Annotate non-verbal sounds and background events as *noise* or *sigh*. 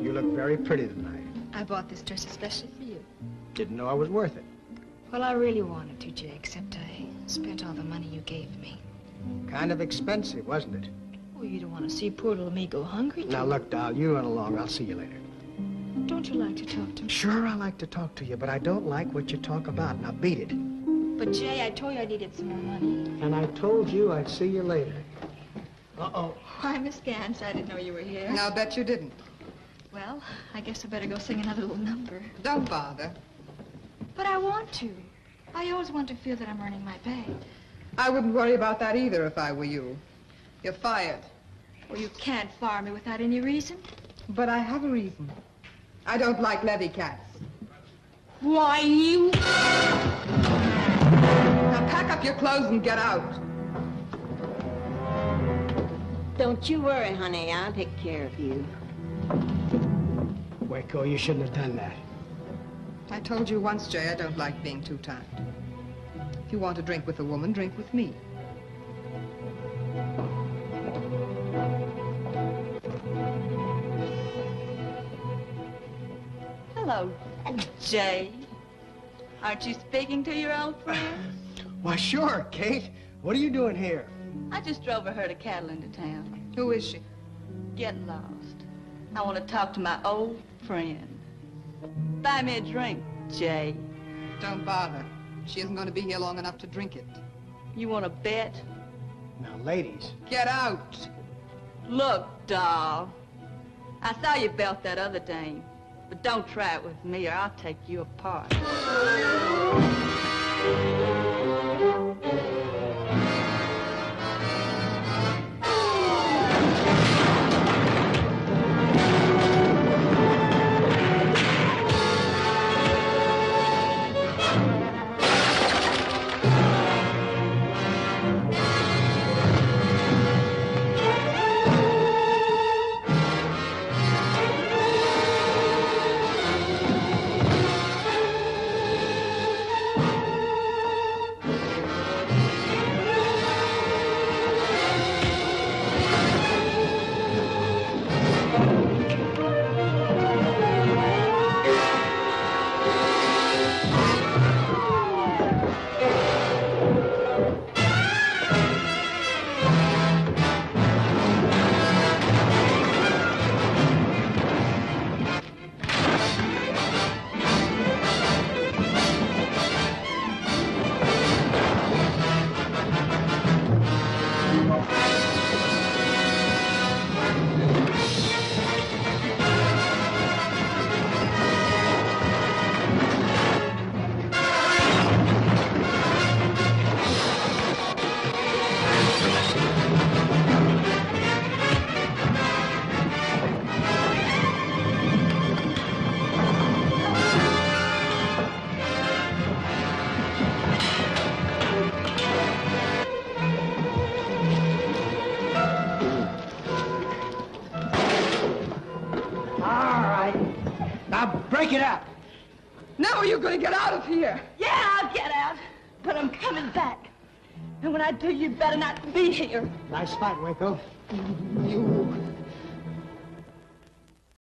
You look very pretty tonight. I bought this dress especially for you. Didn't know I was worth it. Well, I really wanted to, Jay, except I spent all the money you gave me. Kind of expensive, wasn't it? Oh, you don't want to see poor little me go hungry, Now, you? look, doll, you run along. I'll see you later. Don't you like to talk to me? Sure, I like to talk to you, but I don't like what you talk about. Now, beat it. But, Jay, I told you I needed some more money. And I told you I'd see you later. Uh-oh. Why, Miss Gans, I didn't know you were here. Now, bet you didn't. Well, I guess I better go sing another little number. Don't bother. But I want to. I always want to feel that I'm earning my pay. I wouldn't worry about that either if I were you. You're fired. Well, you can't fire me without any reason. But I have a reason. I don't like levy cats. Why, you... Now pack up your clothes and get out. Don't you worry, honey. I'll take care of you. Waco, you shouldn't have done that. I told you once, Jay, I don't like being too timed. If you want to drink with a woman, drink with me. Hello, Jay. Aren't you speaking to your old friend? *sighs* Why, sure, Kate. What are you doing here? I just drove a herd of cattle into town. Who is she? Get lost. I want to talk to my old friend. Buy me a drink, Jay. Don't bother. She isn't going to be here long enough to drink it. You want to bet? Now, ladies. Get out. Look, doll. I saw you belt that other dame. But don't try it with me or I'll take you apart. Now, break it up. Now are you going to get out of here? Yeah, I'll get out. But I'm coming back. And when I do, you better not be here. Nice fight, Waco. You